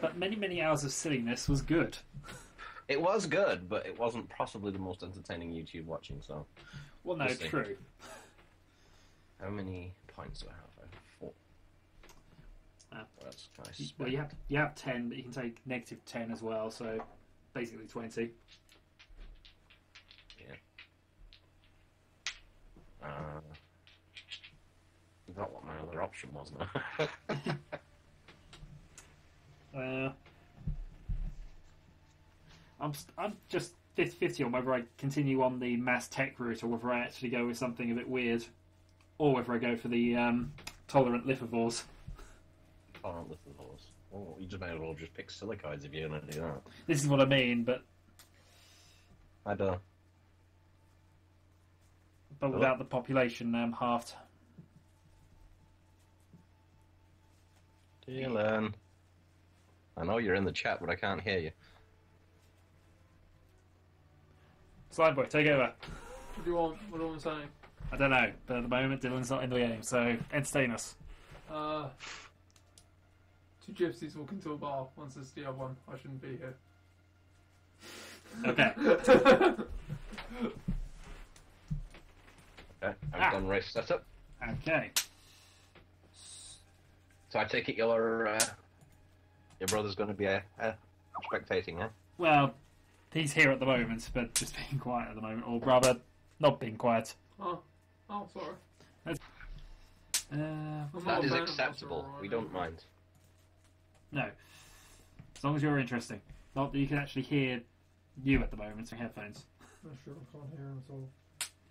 But many, many hours of silliness was good. It was good, but it wasn't possibly the most entertaining YouTube watching. So, Well, no, We'll true. how many points do I have? I have four. Ah. That's nice. Well, you have you have ten, but you can take negative ten as well. So basically twenty. Yeah. Uh, forgot what my other option was now. Uh, I'm st- I'm just 50-50 on whether I continue on the mass tech route or whether I actually go with something a bit weird, or whether I go for the um, tolerant lithovores. Tolerant lithovores. Well, you just may as well just pick silicoids if you're going to do that. This is what I mean, but I don't. but without the population um, halved. Dylan. I know you're in the chat, but I can't hear you. Slime boy, take over. What do you want? What do you want to say? I don't know, but at the moment Dylan's not in the game, so entertain us. Uh, two gypsies walk into a bar. One says the other one, I shouldn't be here. Okay. Okay, I've Ah. done race setup. Okay. So I take it your uh, your brother's going to be a, a spectating, yeah? Well, he's here at the moment, but just being quiet at the moment, or rather, not being quiet. oh, oh, sorry. Uh, I'm not That a is fan of acceptable. Buster We Roy, don't mind. no. As long as you're interesting. Not that you can actually hear you at the moment through headphones. I'm sure I can't hear him at all.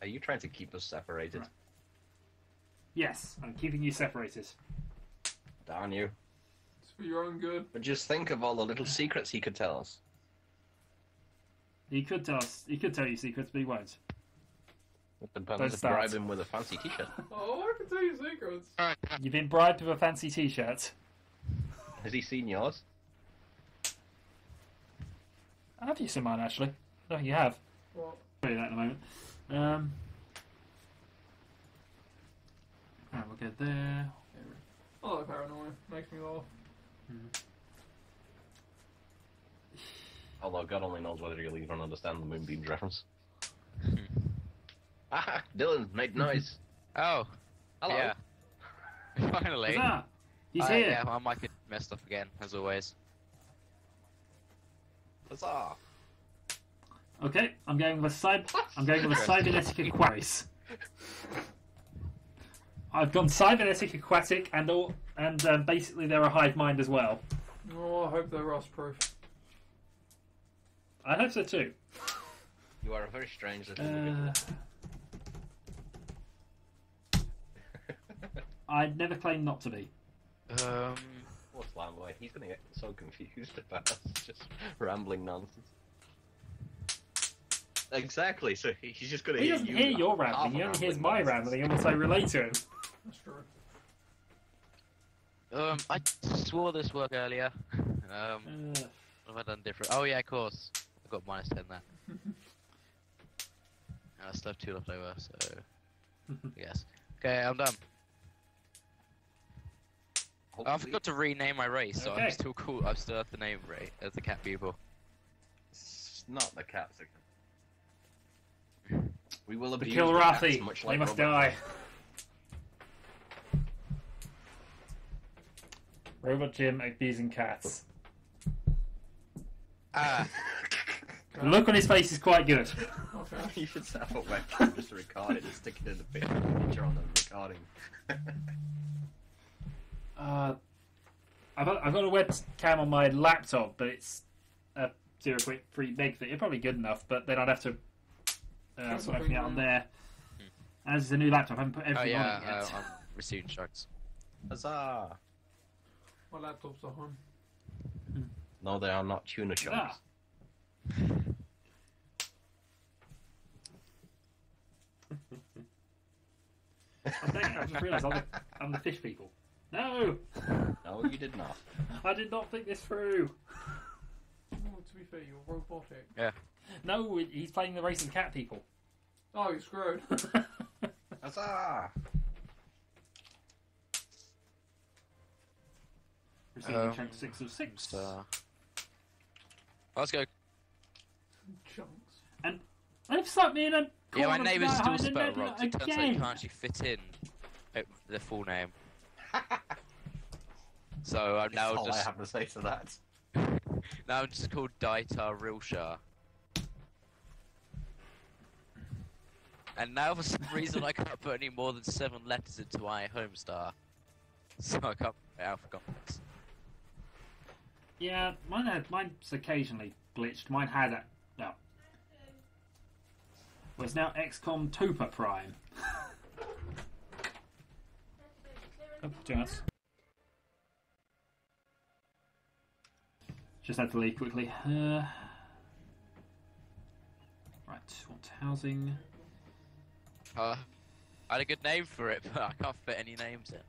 Are you trying to keep us separated? Right. Yes, I'm keeping you separated. Darn you. It's for your own good. But just think of all the little secrets he could tell us. He could tell us, he could tell you secrets, but he won't. It depends Don't if you start. bribe him with a fancy t-shirt. Oh, I can tell you secrets. You've been bribed with a fancy T-shirt. Has he seen yours? Have you seen mine actually? No, you have. What? Show you that in a moment. Um, right, we'll get there. I like paranoia. Makes me laugh. Although God only knows whether you'll even understand the Moonbeams reference. ah, Dylan made noise. Oh, Hello. yeah. Finally. Huzzah! He's Uh, here. Yeah, my mic had messed up again, as always. Huzzah. Okay, I'm going with a cyber. I'm going with a cybernetic aquarius. I've gone cybernetic aquatic and all, and um, basically they're a hive mind as well. Oh, I hope they're rust proof. I hope so too. You are a very strange little Uh, individual. I'd never claim not to be. Um, What's Lamb Boy? He's going to get so confused about us just rambling nonsense. Exactly, so he's just going to He hear doesn't you hear your half rambling. He only hears rambling my nonsense. rambling and what I relate to him. That's true. um, I swore this work earlier. Um, Uh, what have I done different? Oh yeah, of course. I've got minus ten there. I still have two left over, so yes. Okay, I'm done. Oh, I forgot to rename my race, so Okay. I'm still cool. I still have the name Ray as the cat people. It's not the cats. Again. We will the abuse Kilrathi. cats, much They must Robert die. Robot Jim abusing cats. Ah, The look on his face is quite good. Okay. You should set up a webcam just to record it and stick it in the picture on the recording. Uh, I've got, I've got a webcam on my laptop, but it's a 0.3 meg thing. It's probably good enough, but then I'd have to uh, sort everything out on there. As the new laptop, I haven't put oh everything yeah, on it yet. uh, I'm receiving strikes. Huzzah! My laptop's at home. No, they are not tuna chunks. Ah. I, think, I just realised I'm the, I'm the fish people. No! No, you did not. I did not think this through. Oh, to be fair, you're robotic. No, he's playing the racing cat people. Oh, you're screwed. Huzzah! Receiving Um, chunk six of six. Star. Let's go. Chunks. They've stuck me in a Yeah, my name is still behind the spelled wrong. so It turns out you can't actually fit in uh, the full name. So I'm now That's all I have to say to that. now I'm just called Dietar Rilshar. And now for some reason I can't put any more than seven letters into my home star. So I can't put Alpha Complex. Yeah, mine had mine's occasionally glitched. Mine had a No. Well, it's now XCOM Topa Prime. oh, just. Just had to leave quickly. Uh, right, want housing. Uh, I had a good name for it, but I can't fit any names in.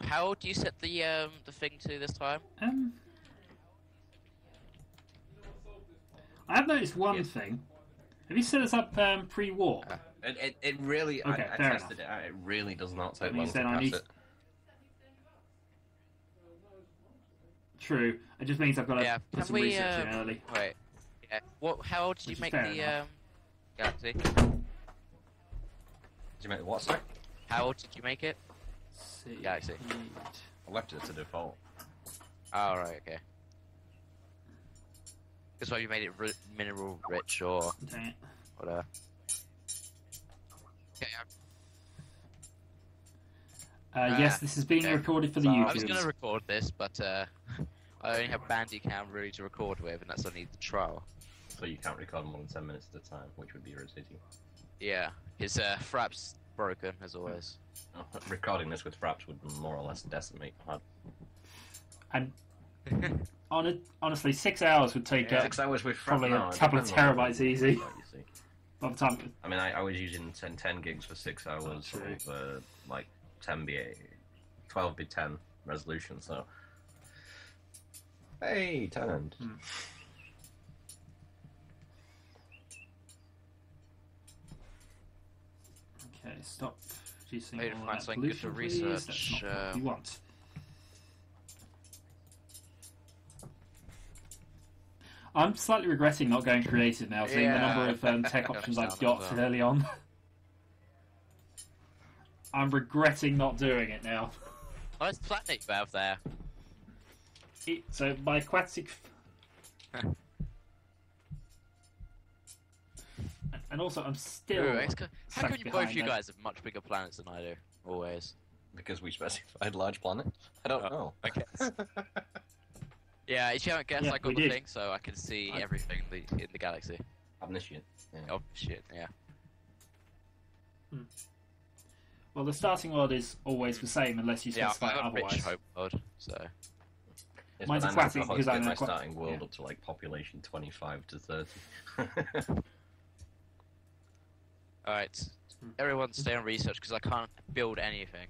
How do you set the um the thing to this time? Um, I have noticed one Yes. thing. Have you set us up um, pre-war? Uh, It, it, it really, Okay, I, I fair tested it out. It really does not take long to then I pass need- it. True. It just means I've got to Yeah, put can some we, research in um, early. Wait. Yeah. What? How old did you Which is make the enough. um galaxy? Did you make the what, sorry? How old did you make it? See. Galaxy. I left it to default. Oh right, okay. That's why you made it ri- mineral rich or Dang whatever. Okay, I- Uh, yes, Ah, this is being okay. recorded for the So- YouTube. I was gonna record this, but uh, I only have Bandicam really to record with, and that's only the trial. So you can't record more than 10 minutes at a time, which would be irritating. Yeah, his uh, frap's broken as always. Oh, Recording this with Fraps would more or less decimate. my- and hon- honestly, six hours would take uh, Six hours with Fraps. probably no, a couple of depends on terabytes easy. do, you see. by the time. I mean, I, I was using 10, 10 gigs for six hours true. of uh, like 10 b 12 b 10 resolution. So, hey, tenant. Hmm. Okay, stop producing Way to all find that something good to pollution, please. That's research, not what you want. I'm slightly regretting not going creative now, seeing the number of um, tech options I've got that early on. I'm regretting not doing it now. Nice planet you have there. It- so my aquatic. and also, I'm still. Ooh, it's how stuck come you both behind you guys have much bigger planets than I do? Always. Because we specified large planet. I don't Oh, know. okay. Yeah, if you haven't guessed, Yeah, I got the did. thing, so I can see I- everything in the, in the galaxy. Omniscient. Yeah. Oh shit, yeah. Hmm. Well, the starting world is always the same unless you Yeah, specify I got a otherwise. rich hope world, so. Yes, Mine's but aquatic because I'm get my aqua- starting world yeah. up to like population 25 to 30. Alright. Everyone stay on research because I can't build anything.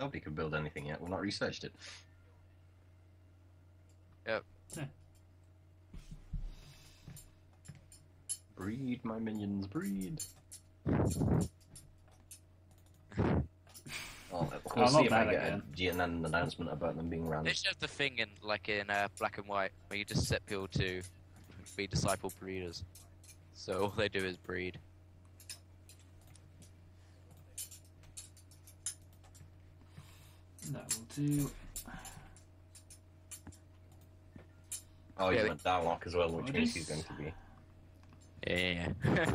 Nobody can build anything yet. We've not researched it. Yep. Yeah. Breed, my minions, breed. Well, we'll Oh, see if I get again. a GNN announcement about them being ran. They should have the thing in like in uh, black and white where you just set people to be disciple breeders. So all they do is breed. That will do. Oh, he's Yeah, a Darlok as well, which What means is- he's going to be. Yeah.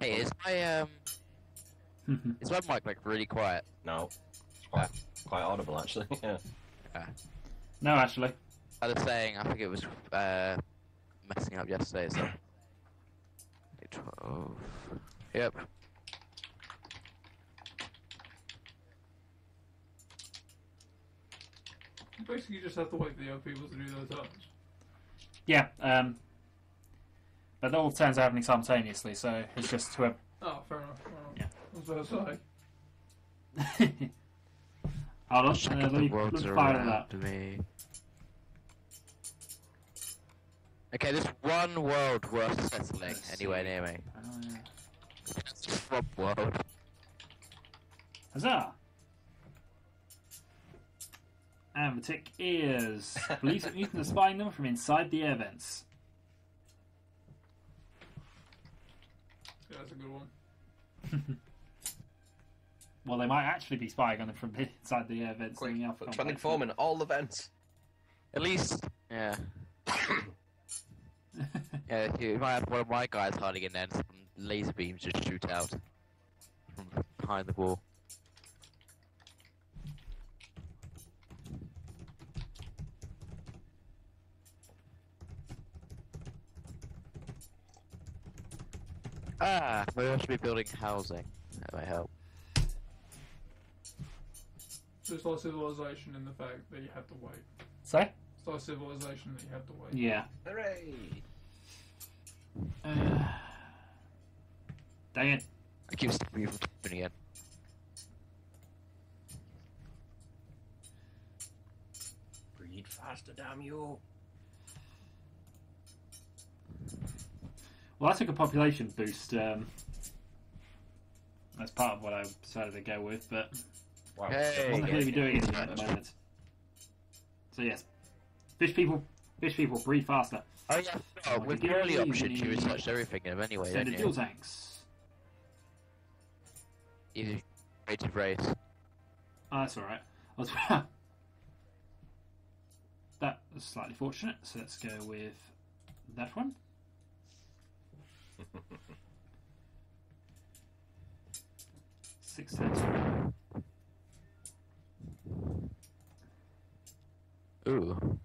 hey, is my um is my mic like really quiet? No, it's quite, quite audible actually. yeah. no, actually. I was saying I think it was uh messing up yesterday. So twelve. Yep. You basically just have to wait for the other people to do their turns. Yeah, um, but it all turns out happening simultaneously, so it's just whoever. Oh, fair enough. Fair enough. Yeah. I was about to say. Hold on, Check if let the me worlds let me are fire that. around me. Okay, there's one world worth settling anywhere near me. Uh, Swamp world. Huzzah! And the tick is believes that mutants are spying them from inside the air vents. Yeah, that's a good one. Well, they might actually be spying on them from inside the air vents. Quick, in the Alpha put complex. form in all events. At least, yeah. Yeah, if you if I have one of my guys hiding in there and some laser beams just shoot out from behind the wall. Ah, maybe I should be building housing. That might help. Just like civilization in the fact that you had to wait. So, It's like civilization that you had to wait. yeah. Hooray! Uh, dang it. I keep stopping you from typing again. Breed faster, damn you! Well, I took a population boost. Um, that's part of what I decided to go with, but Wow. Hey. I'm not going to be doing anything at the moment. So yes, fish people, fish people breathe faster. Oh yeah, Oh, with the early option, you- you researched everything in them anyway, Send don't in fuel tanks. You creative race. Oh, ah, that's all right. That was slightly fortunate. So let's go with that one. Six tanks. Ooh.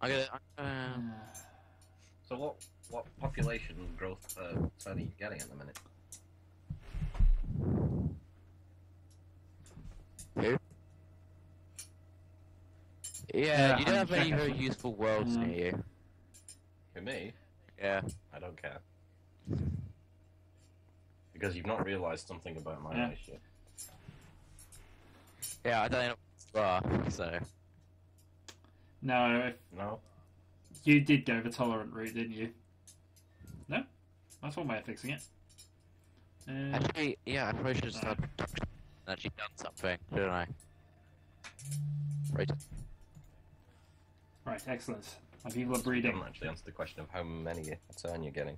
I got uh, Uh, So what what population growth uh, turn are you getting at the minute? who? Yeah, Yeah, you don't have any very useful worlds Mm. near you. For me, Yeah. I don't care. Because you've not realised something about my Yeah. race yet. Yeah, I don't know what so. no, No? you did go the tolerant route, didn't you? No, that's one way of fixing it. Uh, Actually, yeah, I probably should have started production and actually done something, shouldn't I? Right. right, excellent. My people are You breeding. haven't actually answered the question of how many a turn you're getting.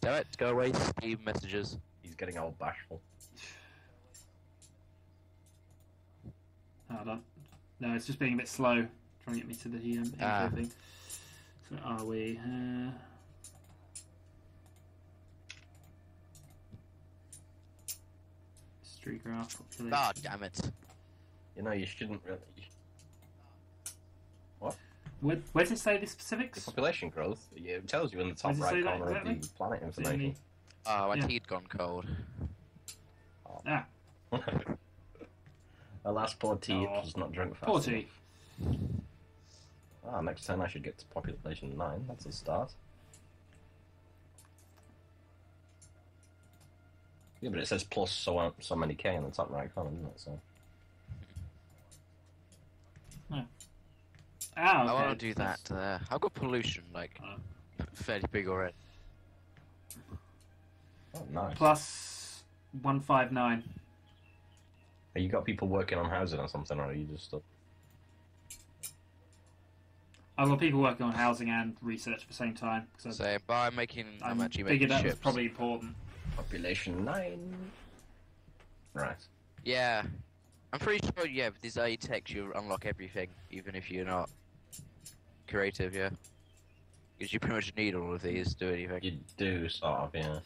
Damn it, go away, Steve messages. He's getting all bashful. Hold on. No, it's just being a bit slow. Trying to get me to the um, info Ah. thing. So are we? Uh... Street graph population. Ah, damn it. You know, you shouldn't really. Where, where does it say the The specifics? population growth, Yeah, it tells you in the top right say that corner of the planet Is it in information. Oh, my Yeah. tea'd gone cold. Ah, Alas, poor tea Oh. was not drunk fast. poor enough. T. Ah, next turn I should get to population 9. That's a start. Yeah, but it says plus so, uh, so many K in the top right corner, doesn't it? So. Ah, okay. I want to do that there. I've got pollution, like, Oh. fairly big already. Oh, nice. Plus one five nine. Have you got people working on housing or something, or are you just stuck? I've got people working on housing and research at the same time. So So, by making, I'm, I actually figured making that was ships. probably important. Population 9. Right. Yeah. I'm pretty sure, yeah, with these early techs, you unlock everything, even if you're not creative, yeah? Because you pretty much need all of these to do anything. You do, sort of, yeah.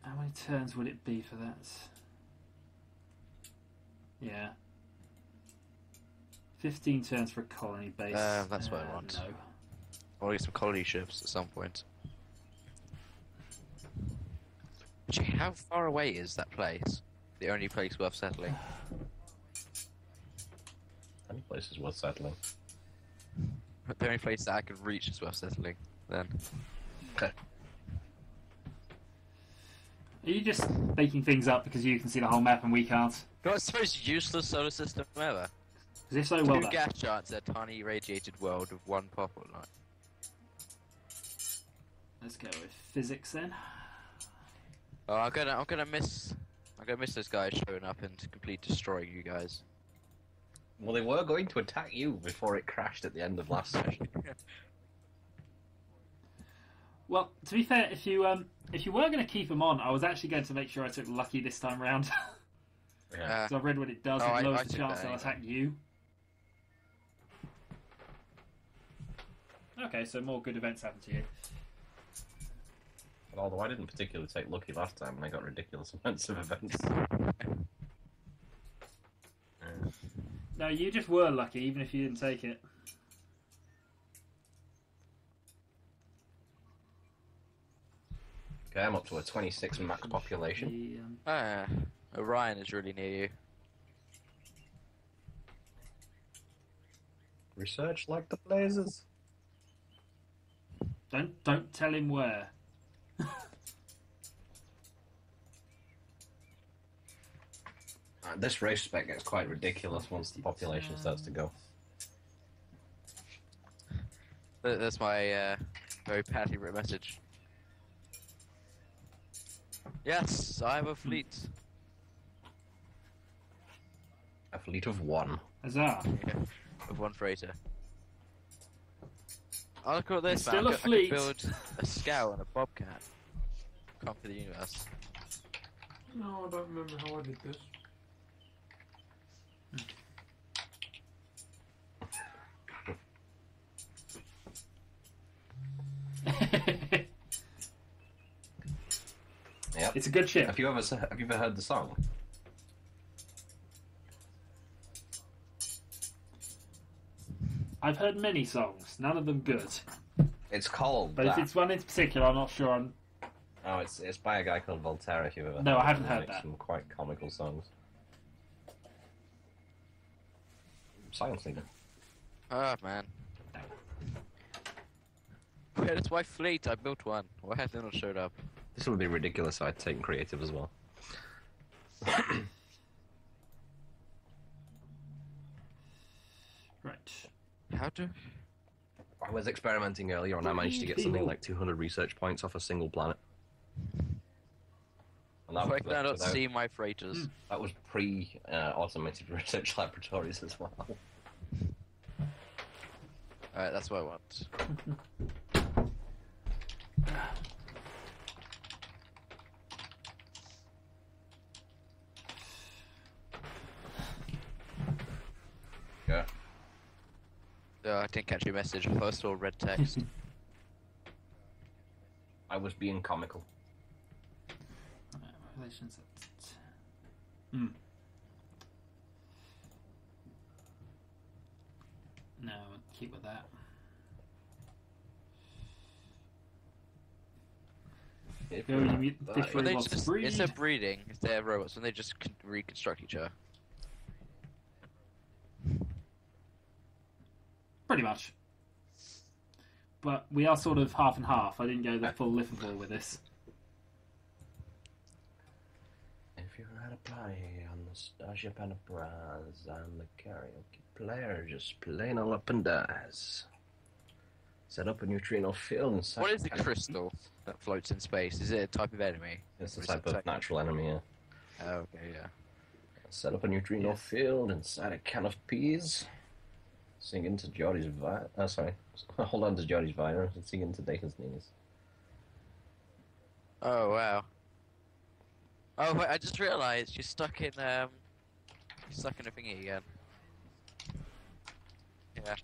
How many turns would it be for that? Yeah. 15 turns for a colony base. Uh, that's what I Uh, want. No. Or get some colony ships at some point. Actually, how far away is that place? The only place worth settling? Any place is worth settling. The only place that I can reach is worth settling, then. Are you just making things up because you can see the whole map and we can't? God, it's the most useless solar system ever. Because if so, well Two done. gas giants in a tiny irradiated world with one populace. Let's go with physics then. Oh, I'm gonna, I'm gonna miss, I'm gonna miss those guys showing up and completely destroying you guys. Well, they were going to attack you before it crashed at the end of last session. Well, to be fair, if you um if you were going to keep him on, I was actually going to make sure I took lucky this time round. Yeah. Uh, so I've read what it does. Oh, it I- lowers I the chance that they'll attack you. Okay, so more good events happen to you. Although I didn't particularly take lucky last time, and I got ridiculous amounts of events. Yeah. No, you just were lucky, even if you didn't take it. Okay, I'm up to a 26 max population. The, Ah, Orion is really near you. Research like the blazes. don't don't tell him where. Uh, this race spec gets quite ridiculous once the population starts to go. That's my uh, very badly written message. Yes, I have a fleet. A fleet of one. Huzzah! Yeah, of one freighter. I look at this, It's man. still I a could, I could fleet. build a scout and a bobcat. Conquer the universe. No, I don't remember how I did this. Good ship. Have you ever have you ever heard the song? I've heard many songs, none of them good. It's called. But if it's one in particular, I'm not sure. I'm... Oh, it's it's by a guy called Voltaire. If you've ever No, I haven't heard makes that. Some quite comical songs. Science leader. Oh ah, man. Where's my fleet? I built one. Why hasn't it not showed up? This would be ridiculous. If I'd take creative as well. Right. How to? I was experimenting earlier and I managed to get something like 200 research points off a single planet. And that, Why was- can I not see my freighters? that was pre uh, automated research laboratories as well. Alright, that's what I want. Yeah. Oh, I didn't catch your message. I saw red text. I was being comical. Relations. Hmm. No, keep with that. If Go we're you not mute dying. different- Well, just, breed. it's a breeding. If they're robots, and they just reconstruct each other. Pretty much. But we are sort of half and half. I didn't go the full Liverpool with this. If you're at a party on the Starship Enterprise, I'm the karaoke player, just playing all up and dies. Set up a neutrino field inside. What is the crystal that floats in space? Is it a type of enemy? It's a Or is type it of natural enemy. Yeah. Oh, okay, yeah. Set up a neutrino Yes. field inside a can of peas. Sing into Geordi's vi- Oh, sorry. Hold on to Geordi's virus and sing into Dacon's knees. Oh wow. Oh wait, I just realised you're stuck in um, you're stuck in a thingy again. Yeah.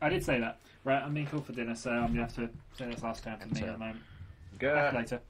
I did say that. Right, I'm being called for dinner, so I'm going to have to say this last time for me at the moment. Go. Back later.